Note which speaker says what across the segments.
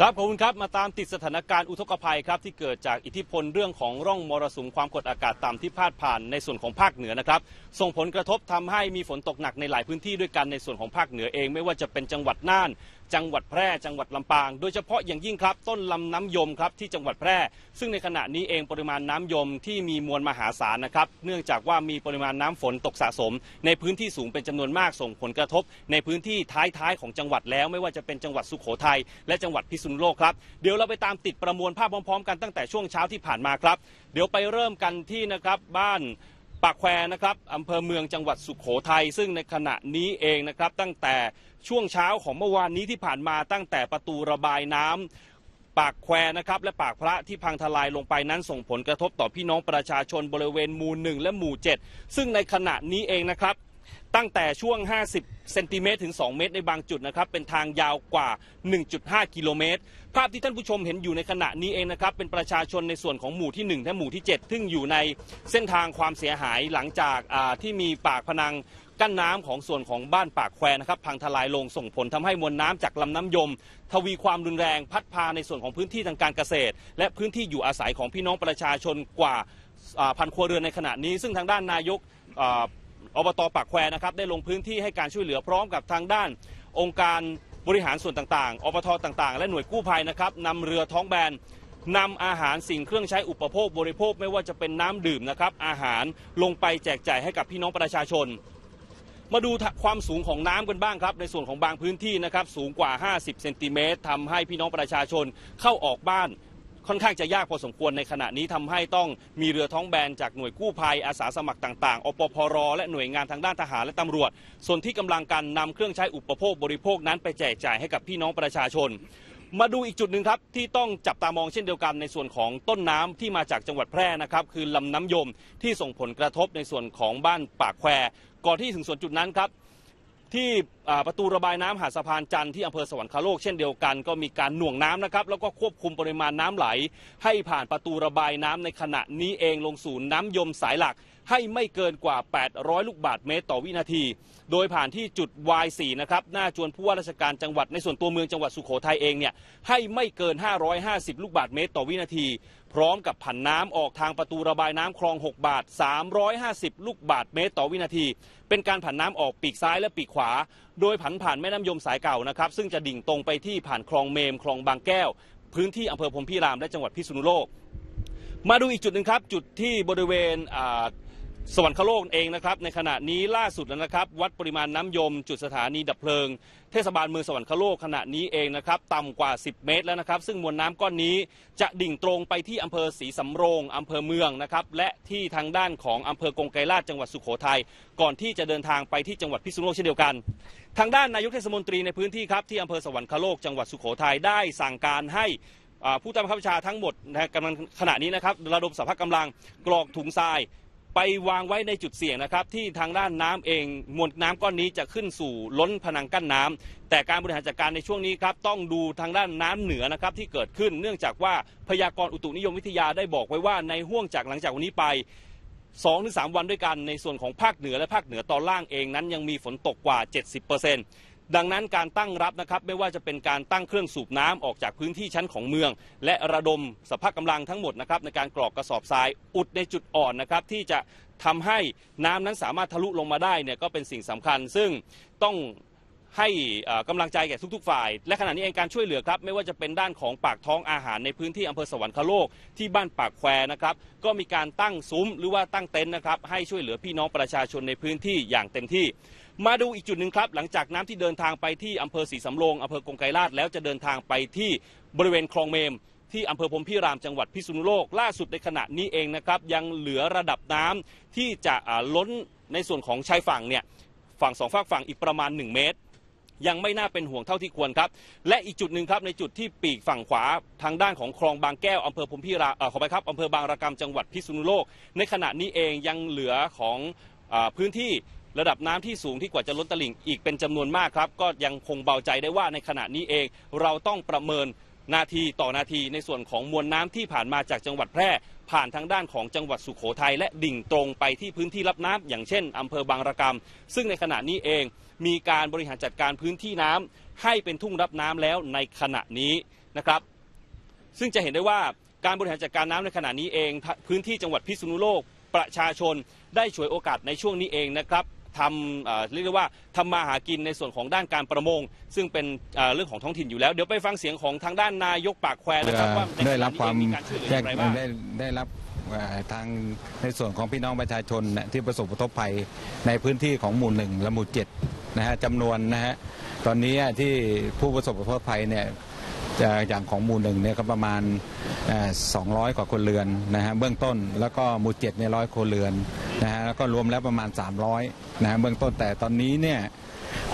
Speaker 1: ครับขอบคุณครับมาตามติดสถานการณ์อุทกภัยครับที่เกิดจากอิทธิพลเรื่องของร่องมรสุมความกดอากาศต่ำที่พาดผ่านในส่วนของภาคเหนือนะครับส่งผลกระทบทำให้มีฝนตกหนักในหลายพื้นที่ด้วยกันในส่วนของภาคเหนือเอง ไม่ว่าจะเป็นจังหวัดน่านจังหวัดแพร่จังหวัดลำปาง โดยเฉพาะอย่างยิ่งครับ ต้นลำน้ำยมครับที่จังหวัดแพร่ ซึ่งในขณะนี้เองปริมาณน้ำยมที่มีมวลมหาศาลนะครับ เนื่องจากว่ามีปริมาณน้ำฝนตกสะสม ในพื้นที่สูงเป็นจำนวนมากส่งผลกระทบ ในพื้นที่ท้ายๆของจังหวัดแล้ว ไม่ว่าจะเป็นจังหวัดสุโขทัยและจังหวัดพิษณุโลกครับเดี๋ยวเราไปตามติดประมวลภาพพร้อม ๆ กันตั้งแต่ช่วงเช้าที่ผ่านมาครับ เดี๋ยวไปเริ่มกันที่นะครับบ้าน ปากแควนะครับอำเภอเมืองจังหวัดสุขโขทัยซึ่งในขณะนี้เองนะครับ ตั้งแต่ช่วงเช้าของเมื่อวานนี้ที่ผ่านมาตั้งแต่ประตูระบายน้ำปากแควนะครับ และปากพระที่พังทลายลงไปนั้นส่งผลกระทบต่อพี่น้องประชาชนบริเวณหมู่หนึ่งและหมู่ 7 ซึ่งในขณะนี้เองนะครับ ตั้งแต่ช่วง 50 เซนติเมตรถึง 2 เมตรในบางจุดนะครับ เป็นทางยาวกว่า 1.5 กิโลเมตร ภาพที่ท่านผู้ชมเห็นอยู่ในขณะนี้เองนะครับ เป็นประชาชนในส่วนของหมู่ที่ 1 และหมู่ที่ 7 ซึ่งอยู่ในเส้นทางความเสียหายหลังจากาที่มีปากพนังกั้นน้ำของส่วนของบ้านปากแควนะครับพังทลายลงส่งผลทำให้มวลน้ำจากลำน้ำยม ทวีความรุนแรงพัดพาในส่วนของพื้นที่ทางการเกษตร และพื้นที่อยู่อาศัยของพี่น้องประชาชนกว่าอ่าพันครัวเรือนในขณะนี้ ซึ่งทางด้านนายก อ่าอบตปากแควนะครับได้ลงพื้นที่ให้การช่วยเหลือพร้อมกับทางด้าน องค์การบริหารส่วนต่างๆอบตต่างๆ และหน่วยกู้ภัยนะครับนำเรือท้องแบนนำอาหารสิ่งเครื่องใช้อุปโภคบริโภคไม่ว่าจะเป็นน้ำดื่มนะครับอาหารลงไปแจกจ่ายให้กับพี่น้องประชาชน มาดูความสูงของน้ำกันบ้างครับ ในส่วนของบางพื้นที่นะครับสูงกว่า 50 เซนติเมตรทำให้พี่น้องประชาชนเข้าออกบ้าน ค่อนข้างจะยากพอสมควรในขณะนี้ทำให้ต้องมีเรือท้องแบนจากหน่วยกู้ภัยอาสาสมัครต่างๆอปพรและหน่วยงานทางด้านทหารและตำรวจ ส่วนที่กำลังการนำเครื่องใช้อุปโภคบริโภคนั้นไปแจกจ่ายให้กับพี่น้องประชาชนมาดูอีกจุดหนึ่งครับที่ต้องจับตามองเช่นเดียวกันในส่วนของต้นน้ำที่มาจากจังหวัดแพร่นะครับ คือลำน้ำยมที่ส่งผลกระทบในส่วนของบ้านปากแควก่อนที่ถึงส่วนจุดนั้นครับ ที่ประตูระบายน้ำหาดสะพานจันทร์ที่อำเภอสวรรคโลกเช่นเดียวกัน ก็มีการหน่วงน้ำนะครับแล้วก็ควบคุมปริมาณน้ำไหล ให้ผ่านประตูระบายน้ำในขณะนี้เองลงสู่น้ำยมสายหลัก ให้ไม่เกินกว่า 800 ลูกบาทเมตรต่อวินาที โดยผ่านที่จุด Y4 นะครับหน้าจวนผู้ว่าราชการจังหวัดในส่วนตัวเมืองจังหวัดสุโขทัยเองเนี่ยให้ไม่เกิน 550 ลูกบาทเมตรต่อวินาที พร้อมกับผันน้ำออกทางประตูระบายน้ำคลอง 6 บาท 350 ลูกบาทเมตรต่อวินาที เป็นการผันน้ำออกปีกซ้ายและปีกขวา โดยผันผ่านแม่น้ำยมสายเก่านะครับ ซึ่งจะดิ่งตรงไปที่ผ่านคลองเมมคลองบางแก้ว พื้นที่อำเภอพรมพิรามและจังหวัดพิษณุโลก มาดูอีกจุดหนึ่งครับ จุดที่บริเวณอ่า สวรรคโลกเองนะครับในขณะนี้ล่าสุดแล้วนะครับ วัดปริมาณน้ำยม จุดสถานีดับเพลิง เทศบาลเมืองสวรรคโลกขณะนี้เองนะครับต่ำกว่า 10 เมตรแล้วนะครับ ซึ่งมวลน้ำก้อนนี้จะดิ่งตรงไปที่อำเภอศรีสำโรงอำเภอเมืองนะครับและที่ทางด้านของอำเภอกงไกรลาชจังหวัดสุโขทัยก่อนที่จะเดินทางไปที่จังหวัดพิษณุโลกเช่นเดียวกัน ทางด้านนายกเทศมนตรีในพื้นที่ครับที่อำเภอสวรรคโลกจังหวัดสุโขทัยได้สั่งการให้ผู้ใต้บังคับบัญชาทั้งหมดนะกำลังขณะนี้นะครับระดมสรรพกำลังกรอกถุงทราย ไปวางไว้ในจุดเสี่ยงนะครับ ที่ทางด้านน้ำเองมวลน้ำก้อนนี้จะขึ้นสู่ล้นพนังกั้นน้ำแต่การบริหารจัดการในช่วงนี้ครับต้องดูทางด้านน้ำเหนือนะครับที่เกิดขึ้น เนื่องจากว่าพยากรณ์อุตุนิยมวิทยาได้บอกไว้ว่าในห่วงจากหลังจากวันนี้ไป2อถึงสวันด้วยกันในส่วนของภาคเหนือและภาคเหนือตอนล่างเองนั้นยังมีฝนตกกว่า 70% ดังนั้นการตั้งรับนะครับไม่ว่าจะเป็นการตั้งเครื่องสูบน้ำออกจากพื้นที่ชั้นของเมือง และระดมสภาพกำลังทั้งหมดนะครับในการกรอกกระสอบทรายอุดในจุดอ่อนนะครับที่จะทำให้น้ำนั้นสามารถทะลุลงมาได้เนี่ยก็เป็นสิ่งสำคัญ ซึ่งต้อง ให้กำลังใจแก่ทุกๆ ฝ่าย และขณะนี้เองการช่วยเหลือครับ ไม่ว่าจะเป็นด้านของปากท้องอาหารในพื้นที่อำเภอสวรรคโลกที่บ้านปากแควนะครับ ก็มีการตั้งซุ้มหรือว่าตั้งเต็นท์นะครับ ให้ช่วยเหลือพี่น้องประชาชนในพื้นที่อย่างเต็มที่ มาดูอีกจุดหนึ่งครับ หลังจากน้ำที่เดินทางไปที่อำเภอศรีสำโรงอำเภอกงไกรลาชแล้วจะเดินทางไปที่บริเวณคลองเมมที่อำเภอพรมพิรามจังหวัดพิษณุโลกล่าสุดในขณะนี้เองนะครับ ยังเหลือระดับน้ำที่จะล้นในส่วนของชายฝั่งเนี่ยฝั่งสองฝากฝั่งอีกประมาณ 1 เมตร ยังไม่น่าเป็นห่วงเท่าที่ควรครับ และอีกจุดหนึ่งครับในจุดที่ปีกฝั่งขวาทางด้านของคลองบางแก้วอำเภอพมพิราเออขอไปครับอำเภอบางระกำจังหวัดพิษณุโลก ในขณะนี้เองยังเหลือของอพื้นที่ระดับน้ำที่สูงที่กว่าจะล้นตลิ่งอีกเป็นจำนวนมากครับ ก็ยังคงเบาใจได้ว่าในขณะนี้เองเราต้องประเมิน นาทีต่อนาทีในส่วนของมวลน้ำที่ผ่านมาจากจังหวัดแพร่ ผ่านทางด้านของจังหวัดสุโขทัยและดิ่งตรงไปที่พื้นที่รับน้ำอย่างเช่นอำเภอบางระกำซึ่งในขณะนี้เองมีการบริหารจัดการพื้นที่น้ำให้เป็นทุ่งรับน้ำแล้วในขณะนี้นะครับ ซึ่งจะเห็นได้ว่าการบริหารจัดการน้ำในขณะนี้เอง พื้นที่จังหวัดพิษณุโลกประชาชนได้ฉวยโอกาสในช่วงนี้เองนะครับ ทำเอ่อเรียกได้ว่าทำมาหากินในส่วนของด้านการประมง ซึ่งเป็นเอ่อเรื่องของท้องถิ่นอยู่แล้ว เดี๋ยวไปฟังเสียงของทางด้านนายกปากแควนะครับว่าในขณะ
Speaker 2: ได้รับ
Speaker 1: นี้
Speaker 2: ควา
Speaker 1: เอ
Speaker 2: ม
Speaker 1: งมีการช่วยเหลือ
Speaker 2: แจ้
Speaker 1: องย่างไรบ้าง
Speaker 2: ได้ได้รับเอ่อทางในส่วนของพี่น้องประชาชนนะที่ประสบอุทกภัยในพื้นที่ของหมู่หนึ่งและหมู่เจ็ดนะฮะจำนวนนะฮะตอนนี้ที่ผู้ประสบอุทกภัยเนี่ยจะอย่างของหมู่หนึ่งเนี่ยก็ประมาณสองร้อยกว่าคนเรือนนะฮะเบื้องต้นแล้วก็หมู่เจ็ดเนี่ยร้อยคนเรือน นะฮะแล้วก็รวมแล้วประมาณ 300นะฮะเบื้องต้นแต่ตอนนี้เนี่ย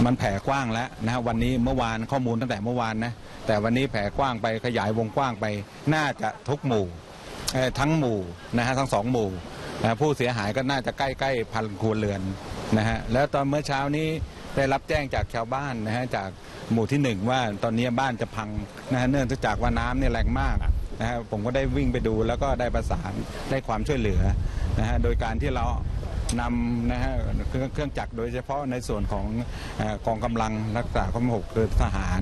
Speaker 2: มันแผ่กว้างแล้วนะฮะวันนี้เมื่อวานข้อมูลตั้งแต่เมื่อวานนะแต่วันนี้แผ่กว้างไปขยายวงกว้างไป น่าจะทุกหมู่เอ่อทั้งหมู่นะฮะทั้งสองหมู่นะผู้เสียหายก็น่าจะใกล้ๆพันครัวเรือนนะฮะแล้วตอนเมื่อเช้านี้ได้รับแจ้งจากชาวบ้านนะฮะจากหมู่ที่หนึ่งว่าตอนนี้บ้านจะพังนะฮะเนื่องจากว่าน้ำเนี่ยแรงมากนะฮะผมก็ได้วิ่งไปดูแล้วก็ได้ประสานได้ความช่วยเหลือ นะฮะโดยการที่เรานำนะฮะเครื่องจักรโดยเฉพาะในส่วนของกองกำลังรักษาความหกคือทหาร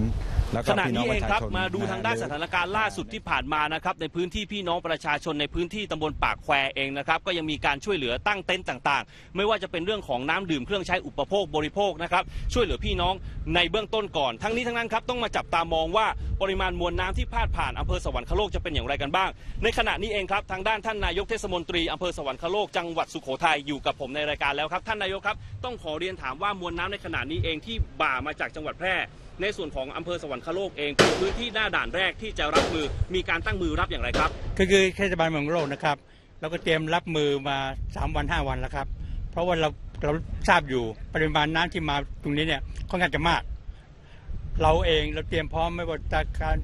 Speaker 2: แล้ว
Speaker 1: ข
Speaker 2: ก็
Speaker 1: ณะ
Speaker 2: พี่น้อ
Speaker 1: นี้
Speaker 2: งป
Speaker 1: เอง
Speaker 2: ระชา
Speaker 1: ครับ
Speaker 2: ชน
Speaker 1: มาดูทางด้านสถานการณ์ล่าสุดที่ผ่านมานะครับในพื้นที่พี่น้องประชาชนในพื้นที่ตำบลปากแควเองนะครับก็ยังมีการช่วยเหลือตั้งเต็นต์ต่าง ๆ ไม่ว่าจะเป็นเรื่องของน้ำดื่มเครื่องใช้อุปโภคบริโภคนะครับช่วยเหลือพี่น้องในเบื้องต้นก่อน ทั้งนี้ทั้งนั้นครับต้องมาจับตามองว่าปริมาณมวลน้ำที่พาดผ่านอำเภอสวรรคโลกจะเป็นอย่างไรกันบ้าง ในขณะนี้เองครับทางด้านท่านนายกเทศมนตรีอำเภอสวรรคโลกจังหวัดสุโขทัยอยู่กับผมในรายการแล้วครับท่านนายกครับต้องขอเรียนถามว่ามวลน้ำในขณะนี้เองที่บ่ามาจากจังหวัดแพร่ ในส่วนของอำเภอสวรรคโลกเองเป็นพื้นที่หน้าด่านแรกที่จะรับมือมีการตั้งมือรับอย่างไรครับ
Speaker 3: ก็คือเทศบาลเมืองโลกนะครับเราก็เตรียมรับมือมา 3 วัน 5 วันแล้วครับ เพราะว่าเราเราทราบอยู่ปริมาณน้ำที่มาตรงนี้เนี่ยค่อนข้างจะมาก เราเองเราเตรียมพร้อมไม่ว่าจะการ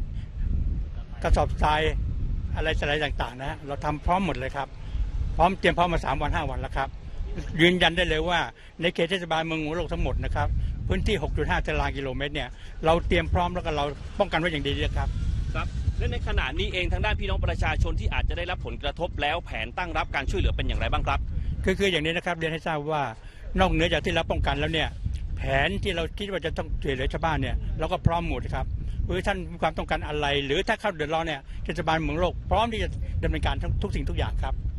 Speaker 3: กระสอบทรายอะไรอะไรต่างๆ นะฮะเราทำพร้อมหมดเลยครับ พร้อมเตรียมพร้อมมา3วัน 5 วันแล้วครับ ยืนยันได้เลยว่าในเขตเทศบาลเมืองโลกทั้งหมดนะครับ พื้นที่ 6.5 ตารางกิโลเมตรเนี่ยเราเตรียมพร้อมแล้วก็เราป้องกันไว้อย่างดีเลยครับ
Speaker 1: ครับและในขณะนี้เองทางด้านพี่น้องประชาชนที่อาจจะได้รับผลกระทบแล้วแผนตั้งรับการช่วยเหลือเป็นอย่างไรบ้างครับ
Speaker 3: คือคืออย่างนี้นะครับเรียนให้ทราบว่านอกเหนือจากที่เราป้องกันแล้วเนี่ยแผนที่เราคิดว่าจะต้องช่วยเหลือชาวบ้านเนี่ยเราก็พร้อมหมดครับคือท่านมีความต้องการอะไร หรือถ้าเข้าเดือดร้อนเนี่ยเทศบาลเมืองโลกพร้อมที่จะดำเนินการทั้งทุกสิ่งทุกอย่างครับ
Speaker 1: ครับผม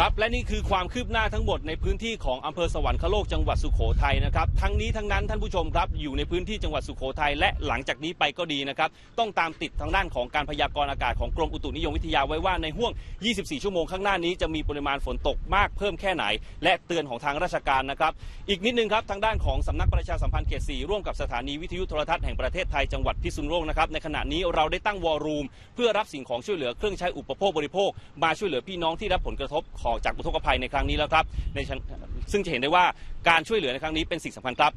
Speaker 1: ครับและนี่คือความคืบหน้าทั้งหมดในพื้นที่ของอำเภอสวรรคโลกจังหวัดสุโขทัยนะครับทั้งนี้ทั้งนั้นท่านผู้ชมครับอยู่ในพื้นที่จังหวัดสุโขทัยและหลังจากนี้ไปก็ดีนะครับต้องตามติดทางด้านของการพยากรณ์อากาศของกรมอุตุนิยมวิทยาไว้ว่าในห่วง 24 ชั่วโมงข้างหน้านี้จะมีปริมาณฝนตกมากเพิ่มแค่ไหน และเตือนของทางราชการนะครับอีกนิดนึงครับทางด้านของสำนักประชาสัมพันธ์เขตสีร่วมกับสถานีวิทยุโทรทัศน์แห่งประเทศไทยจังหวัดพิษณุโลกนะครับในขณะนี้เราได้ตั้งวอลลุ่มเพื่อรับสิ่งของช่วยเหลือเครื่องใช้อุปโภคบริโภคมาช่วยเหลือพี่น้องที่รับผลกระทบของจากอุทกภัยในครั้งนี้แล้วครับในชั้นซึ่งจะเห็นได้ว่าการช่วยเหลือในครั้งนี้เป็นสิ่งสำคัญครับ